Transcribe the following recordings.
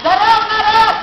Здорово, народ!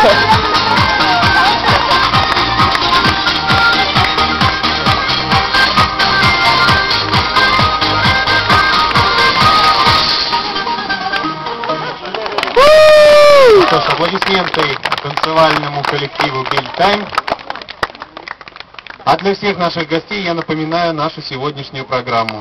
Что ж, аплодисменты танцевальному коллективу Bill Time. А для всех наших гостей я напоминаю нашу сегодняшнюю программу.